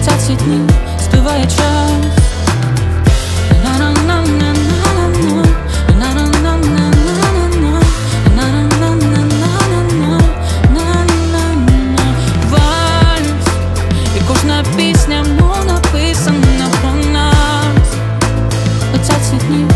летять всі дні, співає час. Пісня, мов написана про нас Летять всі дні